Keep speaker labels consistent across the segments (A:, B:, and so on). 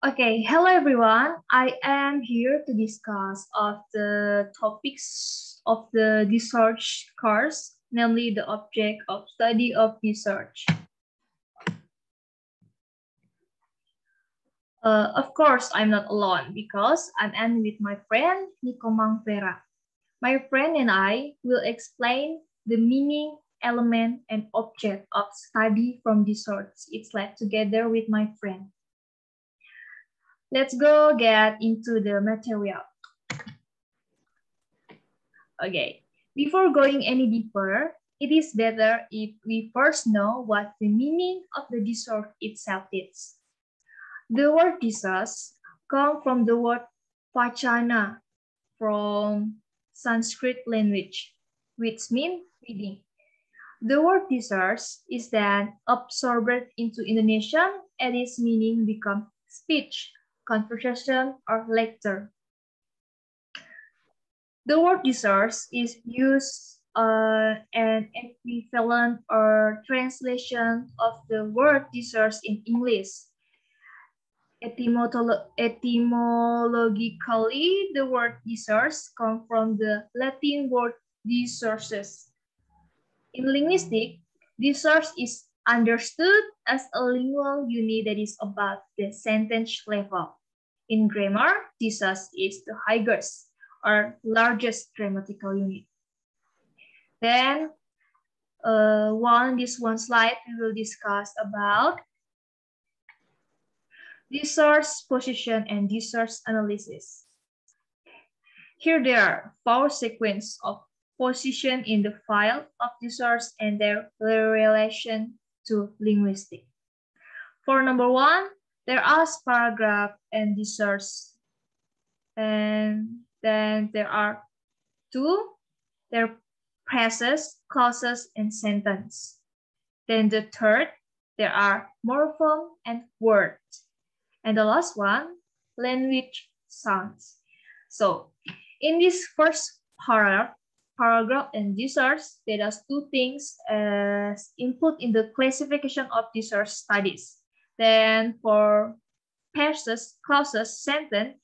A: Okay, hello everyone. I am here to discuss of the topics of the research course, namely the object of study of research. Uh, of course, I'm not alone because I'm with my friend Nikomang Fera. My friend and I will explain the meaning, element, and object of study from research. It's like together with my friend. Let's go get into the material. Okay, before going any deeper, it is better if we first know what the meaning of the disorder itself is. The word disease comes from the word pachana from Sanskrit language, which means reading. The word disease is then absorbed into Indonesian and its meaning become speech conversation, or lecture. The word discourse is used uh, an equivalent or translation of the word discourse in English. Etymolo etymologically, the word discourse comes from the Latin word discursus. In linguistics, discourse is understood as a lingual unit that is above the sentence level. In grammar, thesis is the highest or largest grammatical unit. Then uh, one this one slide we will discuss about discourse position and discourse analysis. Here there are four sequence of position in the file of the source and their relation to linguistic. For number one, there are paragraph and desserts. And then there are two, there phrases, clauses, and sentence. Then the third, there are morpheme and words. And the last one, language sounds. So in this first paragraph, paragraph and desserts, there are two things as input in the classification of desert studies. Then for phrases, clauses, sentence,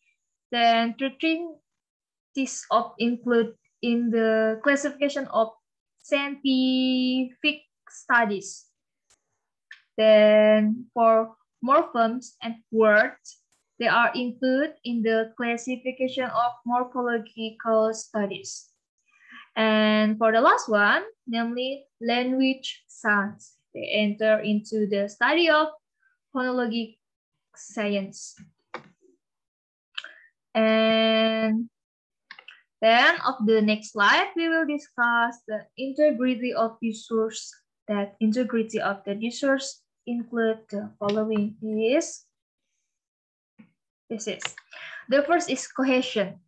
A: then treatises of include in the classification of scientific studies. Then for morphemes and words, they are included in the classification of morphological studies. And for the last one, namely language sounds, they enter into the study of phonologic science. And then of the next slide, we will discuss the integrity of the discourse. That integrity of the discourse include the following is, this is, the first is cohesion.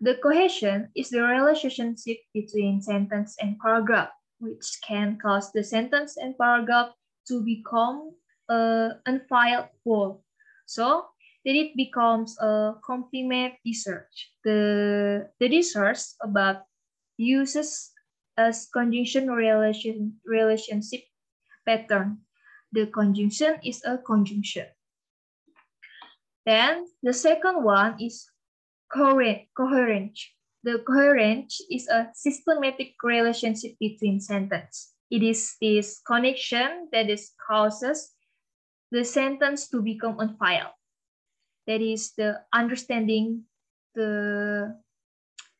A: The cohesion is the relationship between sentence and paragraph, which can cause the sentence and paragraph to become uh, unfiled whole. So then it becomes a complement research. The, the research about uses as conjunction relation, relationship pattern. The conjunction is a conjunction. Then the second one is coherent. coherence. The coherence is a systematic relationship between sentence. It is this connection that is causes the sentence to become on file. That is the understanding the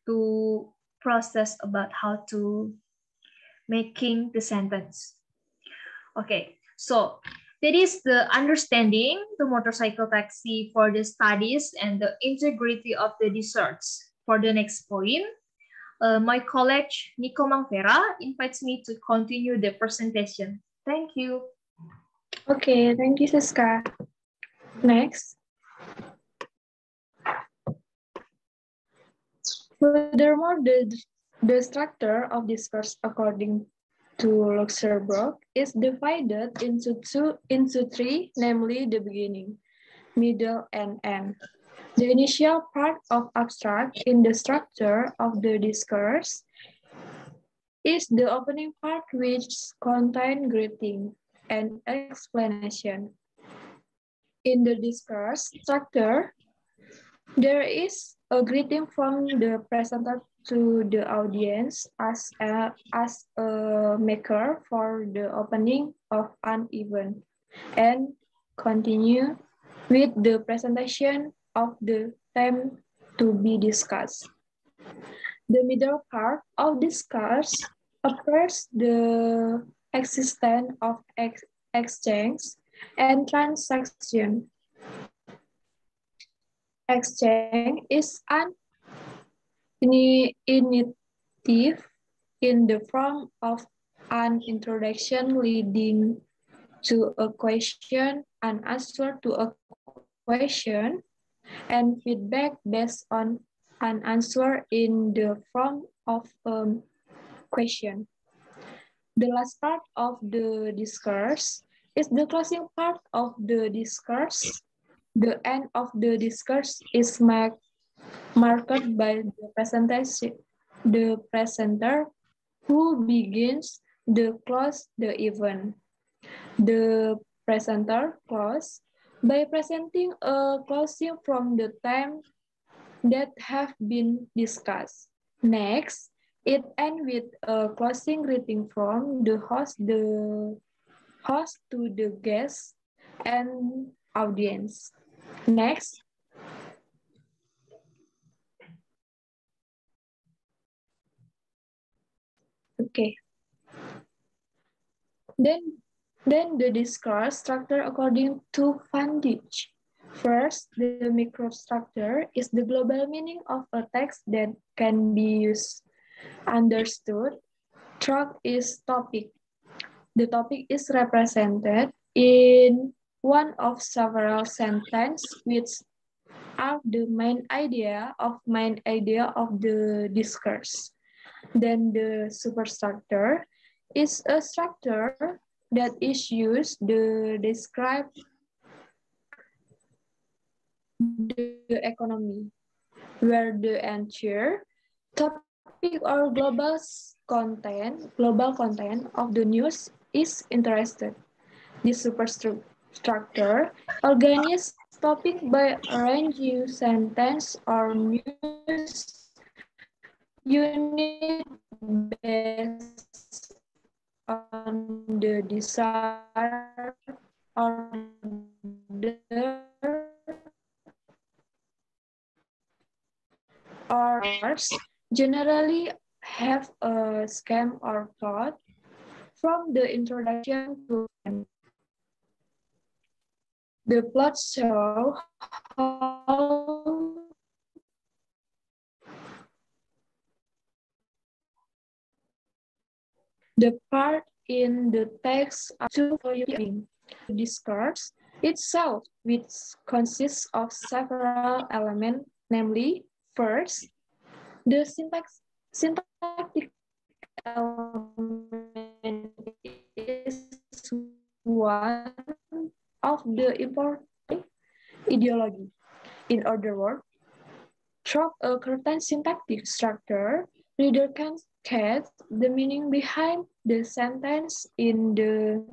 A: to process about how to making the sentence. Okay, so that is the understanding the motorcycle taxi for the studies and the integrity of the research. For the next point, uh, my colleague Nikomang Fera invites me to continue the presentation. Thank you.
B: Okay, thank you, Sisca. Next. Furthermore, the, the structure of discourse according to Luxemburg is divided into two into three, namely the beginning, middle, and end. The initial part of abstract in the structure of the discourse is the opening part which contains greeting, and explanation. In the discourse structure, there is a greeting from the presenter to the audience as a, as a maker for the opening of an event and continue with the presentation of the theme to be discussed. The middle part of discourse appears the existence of ex exchange and transaction. Exchange is an initiative in the form of an introduction leading to a question, an answer to a question, and feedback based on an answer in the form of a question. The last part of the discourse is the closing part of the discourse. The end of the discourse is marked marked by the presentation, the presenter who begins the close the event. The presenter close by presenting a closing from the time that have been discussed. Next, it ends with a closing greeting from the host, the host to the guests and audience. Next, Okay. Then, then the discourse structure according to Van. First, the microstructure is the global meaning of a text that can be used, understood. Track is topic. The topic is represented in one of several sentences which are the main idea of main idea of the discourse. Then the superstructure is a structure that is used to describe the economy, where the entire topic or global content, global content of the news is interested. This superstructure organizes topic by arranging sentence or news unit based on the desire order orders generally have a scam or plot from the introduction to the plot show how The part in the text to following discourse itself, which consists of several elements, namely, first, the syntax, syntactic element is one of the important ideology. In other words, through a certain syntactic structure, reader can get the meaning behind the sentence in the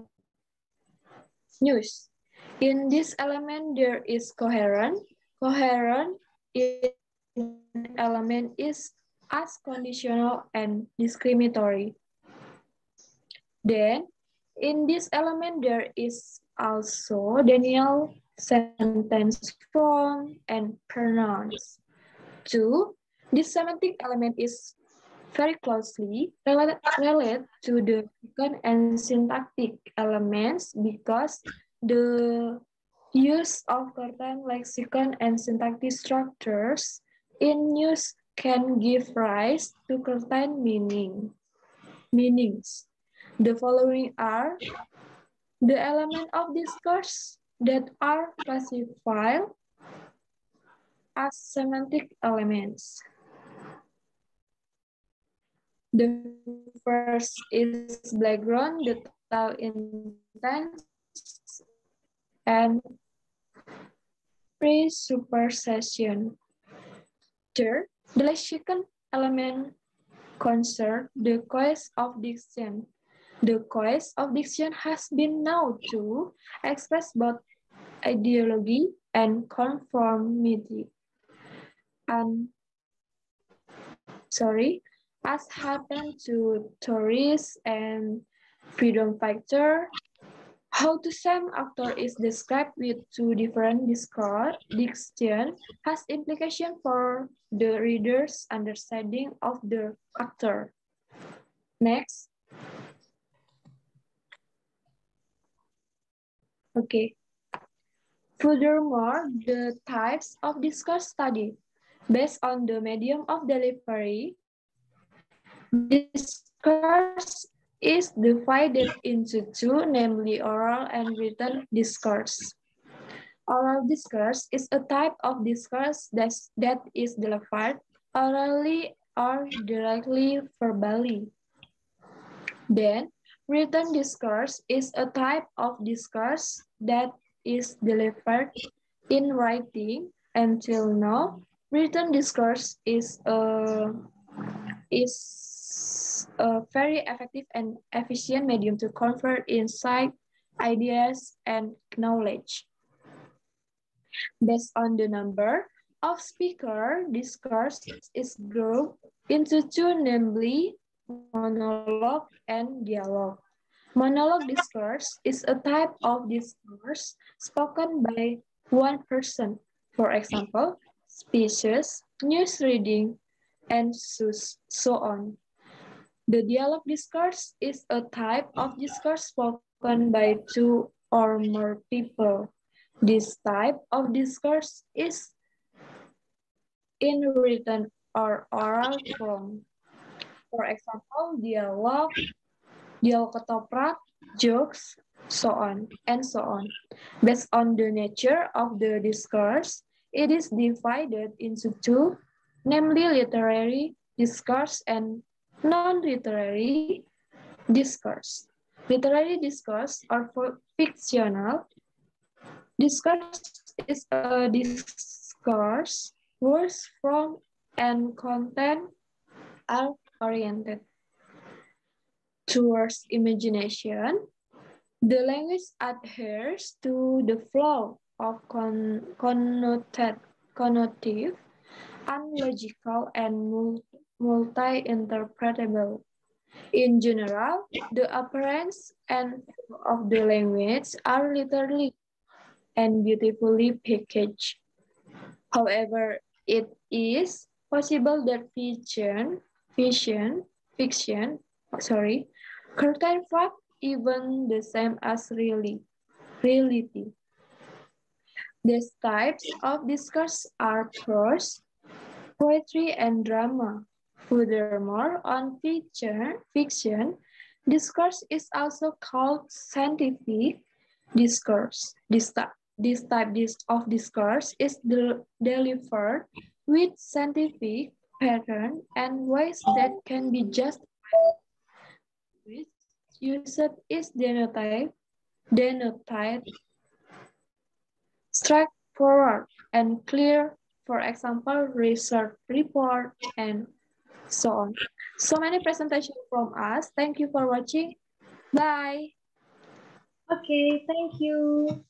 B: news. In this element, there is coherent. Coherent element is as conditional and discriminatory. Then, in this element, there is also Daniel sentence form and pronouns. Two, this semantic element is very closely related, to the second and syntactic elements because the use of certain lexicon and syntactic structures in use can give rise to certain meaning, meanings. The following are the element of discourse that are classified as semantic elements. The first is background, the total intent, and presupposition. Third, the lexicon element concern the cause of diction. The cause of diction has been known to express both ideology, and conformity. And sorry, as happened to Tories and freedom fighter, how the same actor is described with two different discourse diction has implication for the reader's understanding of the actor. Next. Okay. Furthermore, the types of discourse study based on the medium of delivery, discourse is divided into two, namely oral and written discourse. Oral discourse is a type of discourse that, that is delivered orally or directly verbally. Then, written discourse is a type of discourse that is delivered in writing. Until now, written discourse is a, is a very effective and efficient medium to convert insight, ideas, and knowledge. Based on the number of speaker, discourse is grouped into two, namely monologue and dialogue. Monologue discourse is a type of discourse spoken by one person. For example, speeches, news reading, and so on. The dialogue discourse is a type of discourse spoken by two or more people. This type of discourse is in written or oral form. For example, dialogue, dialogue ketoprak, jokes, so on, and so on. Based on the nature of the discourse, it is divided into two, namely literary discourse and non-literary discourse. Literary discourse or fictional discourse is a discourse words from and content are oriented towards imagination, the language adheres to the flow of con connotative, unlogical, and multi-interpretable. In general, the appearance and of the language are literally and beautifully packaged. However, it is possible that fiction fiction, fiction, sorry, curtain fact even the same as really, reality. These types of discourse are prose, poetry, and drama. Furthermore, on fiction, fiction, discourse is also called scientific discourse. This, this type of discourse is delivered with scientific pattern and ways that can be justified. Which used is denoted, denoted straightforward and clear, for example, research report and so on. So many presentations from us. Thank you for watching. Bye.
A: Okay, thank you.